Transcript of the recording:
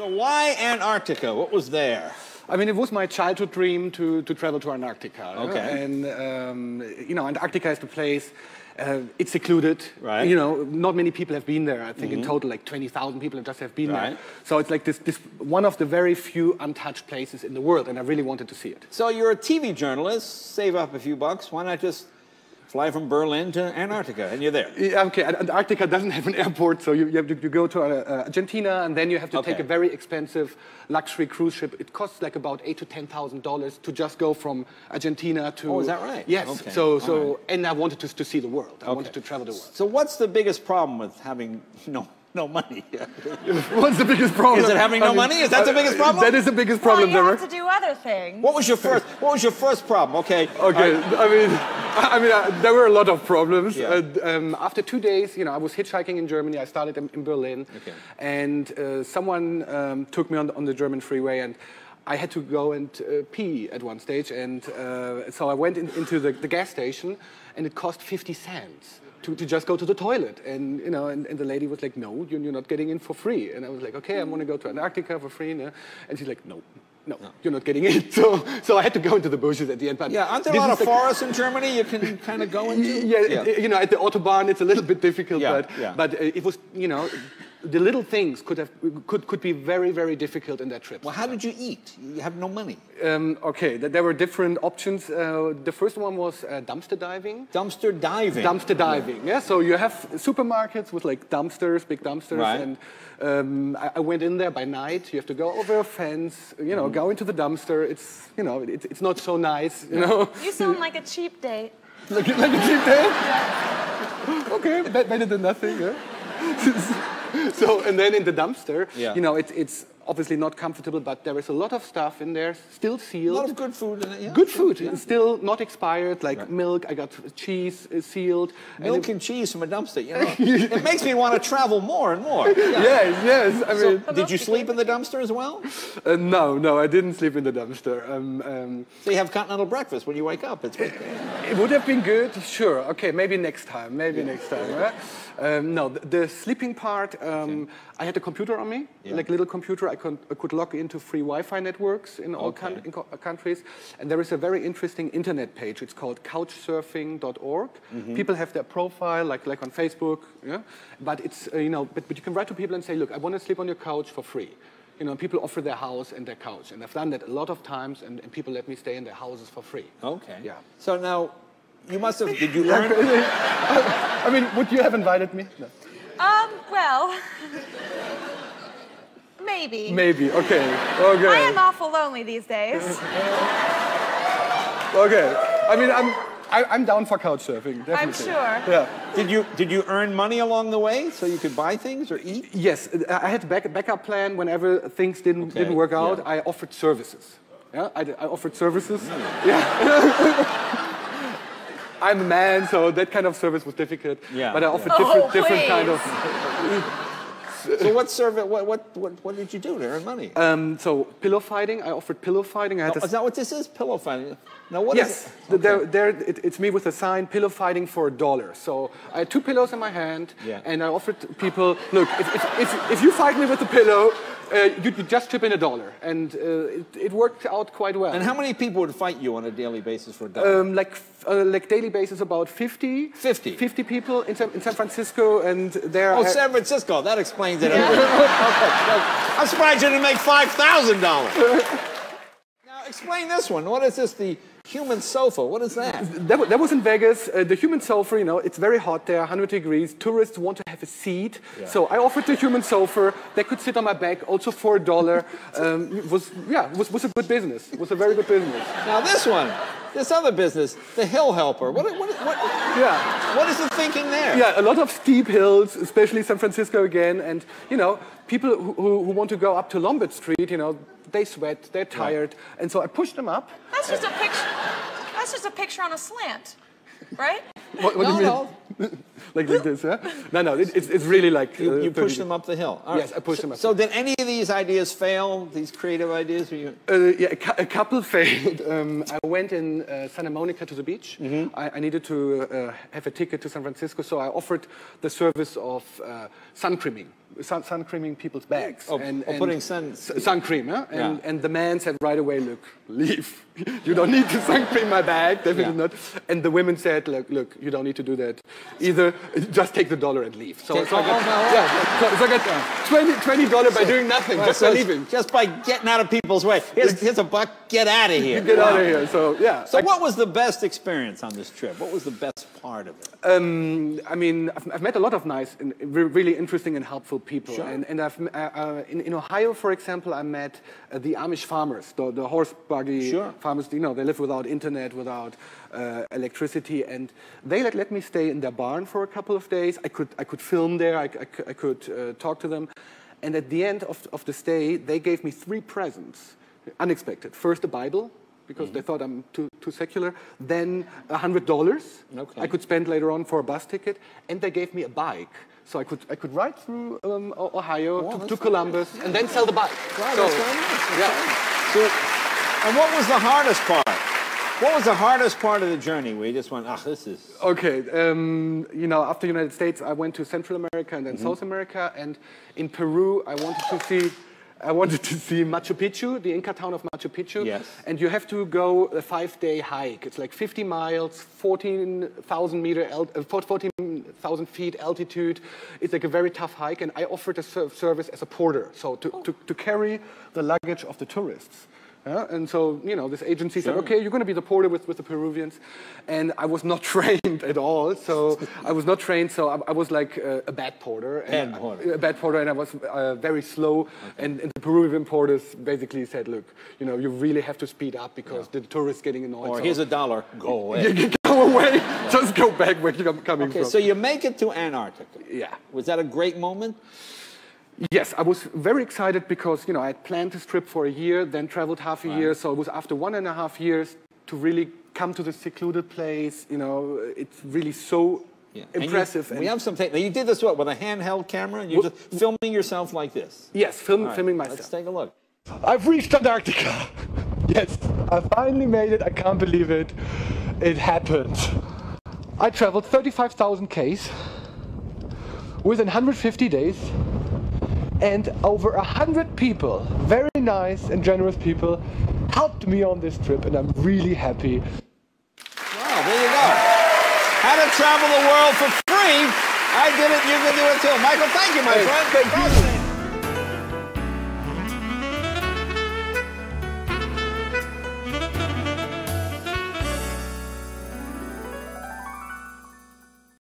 So why Antarctica? What was there? I mean, it was my childhood dream to, to travel to Antarctica. Okay. And, um, you know, Antarctica is the place. Uh, it's secluded. Right. Mm-hmm. You know, not many people have been there. I think in total, like 20,000 people have just have been Right. there. So it's like this, this one of the very few untouched places in the world, and I really wanted to see it. So you're a TV journalist, save up a few bucks. Why not just fly from Berlin to Antarctica and you're there? Yeah, Okay, Antarctica doesn't have an airport, so you, you have to you go to uh, uh, Argentina, and then you have to take a very expensive luxury cruise ship. It costs like about eight to ten thousand dollars to just go from Argentina to. Oh, is that right? Yes. Okay, So, so, right. and I wanted to, to see the world. I wanted to travel the world. So what's the biggest problem with having no no money? What's the biggest problem? Is it having no I mean, money? Is that the uh, biggest problem? That is the biggest Well, problem you there. have to do other things. what was your first What was your first problem? Okay. Okay, I mean, I mean, uh, there were a lot of problems. Yeah. Uh, um, after two days, you know, I was hitchhiking in Germany. I started in, in Berlin, Okay. and uh, someone um, took me on the, on the German freeway, and I had to go and uh, pee at one stage, and uh, so I went in, into the, the gas station, and it cost 50 cents. To, to just go to the toilet. And you know and, and the lady was like no you're, you're not getting in for free. And I was like okay I want to go to Antarctica for free and she's like no no, you're not getting in. So so I had to go into the bushes at the end but Yeah, aren't there a lot of the- forests in Germany you can kind of go into? yeah, you know, at the autobahn it's a little bit difficult, Yeah, but yeah. but uh, it was, you know, the little things could have could could be very very difficult in that trip. Well, how did you eat? You have no money. Um, okay, there were different options. Uh, the first one was uh, dumpster diving. Dumpster diving. Dumpster diving, yeah. So you have supermarkets with like dumpsters, big dumpsters, Right. and um, I, I went in there by night. You have to go over a fence, you know, go into the dumpster. It's, you know, it, it's not so nice, you know. You sound like a cheap date. like, like a cheap day. okay, better than nothing. Yeah? so, and then in the dumpster, Yeah. you know, it, it's obviously not comfortable, but there is a lot of stuff in there, still sealed. A lot of good food in it. Yeah. Good food, Yeah. still not expired, like Right. milk. I got cheese uh, sealed. and Milk it- and cheese from a dumpster. You know, it makes me want to travel more and more. Yeah. Yes, yes. I So, mean, did you sleep in the dumpster as well? uh, no, no, I didn't sleep in the dumpster. Um, um, So you have continental breakfast when you wake up. It's It would have been good, sure. Okay, maybe next time. Maybe next time. Right? Um, no, the, the sleeping part. Um, I had a computer on me, Yeah. like little computer. I could, I could log into free Wi-Fi networks in all Okay. coun- in co- uh, countries, and there is a very interesting internet page. It's called Couchsurfing.org. Mm-hmm. People have their profile, like like on Facebook. Yeah, but it's uh, you know, but, but you can write to people and say, look, I want to sleep on your couch for free. You know, people offer their house and their couch, and I've done that a lot of times, and, and people let me stay in their houses for free. okay. Yeah. So now, you must have. Did you learn? I mean, would you have invited me? No. Um, well, maybe. Maybe. Okay. Okay. I am awful lonely these days. Okay. I mean, I'm I, I'm down for couch surfing. Definitely. I'm sure. Yeah. Did you did you earn money along the way so you could buy things or eat? Yes, I had a back, backup plan whenever things didn't Okay, didn't work out. yeah. I offered services. Yeah, I, I offered services. Hmm. Yeah. I'm a man, so that kind of service was difficult. Yeah, But I offered yeah. different Oh, different kind of. So what service? What, what what what did you do to earn money? Um, so pillow fighting. I offered pillow fighting. I had Oh, a is that what this is? Pillow fighting. Now what is Yes, th- there, there, it, it's me with a sign, pillow fighting for a dollar. So I had two pillows in my hand, Yeah. and I offered people, look, if, if, if, if you fight me with the pillow, uh, you, you just chip in a dollar. And uh, it, it worked out quite well. And how many people would fight you on a daily basis for a dollar? um, like, f- uh, like daily basis, about 50. 50? 50 people in San, in San Francisco, and there. oh, San Francisco. That explains it. I'm surprised you didn't make five thousand dollars. Now explain this one. What is this? The human sofa. What is that? That, that was in Vegas. Uh, the human sofa, you know, it's very hot there, 100 degrees. Tourists want to have a seat. So I offered the human sofa. They could sit on my back, also for a dollar. Um, was, yeah, was, was a good business. It was a very good business. Now this one, this other business, the hill helper. What what what, Yeah. what is the thinking there? Yeah, a lot of steep hills, especially San Francisco again. And, you know, people who, who who want to go up to Lombard Street, you know, they sweat, they're tired. And so I pushed them up. That's just a picture. That's just a picture on a slant, right? What, what No, do you no. mean? like, like this, huh? No, no, it, it's, it's really like. You, uh, you push them up the hill. All Yes, I pushed so, them up. So did any of these ideas fail? These creative ideas? Were you... Uh, yeah, a, cou- a couple failed. Um, I went in uh, Santa Monica to the beach. I, I needed to uh, have a ticket to San Francisco, so I offered the service of uh, sun creaming. sun, sun creaming people's bags. Oh, oh, putting sun- sun cream, yeah? And, Yeah. and the man said right away, look, leave. you don't need to sun cream my bag, definitely Yeah. not. And the women said, look, look, you don't need to do that. Either just take the dollar and leave. So, Take- so I got, oh, no, yeah, so, so I got 20, 20 dollar by doing nothing, Well, just so by leaving. Just by getting out of people's way. Here's, here's a buck, get out of here. Get out of here. So yeah. So I- what was the best experience on this trip? What was the best part of it? Um, I mean, I've, I've met a lot of nice, and re- really interesting and helpful people. Sure. And, and I've, uh, uh, in, in Ohio, for example, I met uh, the Amish farmers, the, the horse buggy Sure. farmers. You know, they live without internet, without uh, electricity, and they let, let me stay in their barn for a couple of days. I could, I could film there. I could uh, talk to them. And at the end of, of the stay, they gave me three presents, unexpected. First, a Bible. Because Mm-hmm. they thought I'm too, too secular. Then $100 Okay. I could spend later on for a bus ticket, and they gave me a bike. So I could, I could ride through um, Ohio Wow, to, to Columbus and then sell the bike. Wow, so, nice. Yeah. So, and what was the hardest part? What was the hardest part of the journey where you just went, ah, this is... Okay, um, you know, after United States, I went to Central America and then Mm-hmm. South America, and in Peru, I wanted to see. I wanted to see Machu Picchu, the Inca town of Machu Picchu. Yes. And you have to go a five-day hike. It's like 50 miles, 14,000 meter, uh, 14,000 feet altitude. It's like a very tough hike, and I offered a service as a porter, so to, to, to carry the luggage of the tourists. Yeah, and so, you know, this agency said, okay, you're going to be the porter with, with the Peruvians. And I was not trained at all. So I was not trained. So I, I was like a, a bad porter. and Bad porter. A bad porter. And I was uh, very slow. And, and the Peruvian porters basically said, look, you know, you really have to speed up because the tourists getting annoyed. Or so here's a dollar, go away. go away. Just go back where you're coming Okay, from. so you make it to Antarctica. Yeah. Was that a great moment? Yes, I was very excited because you know I had planned this trip for a year, then traveled half a year. So it was after one and a half years to really come to this secluded place. You know, it's really so Yeah. And you- impressive. we have some tape. Now, you did this what, with a handheld camera? And you're just filming yourself like this? yes, film, All right, filming myself. Let's take a look. I've reached Antarctica. Yes, I finally made it. I can't believe it. It happened. I traveled 35,000 Ks within 150 days, and over a 100 people, very nice and generous people, helped me on this trip, and I'm really happy. Wow, there you go. How to travel the world for free. I did it, you can do it too. Michael, thank you, my friend. Fascinating.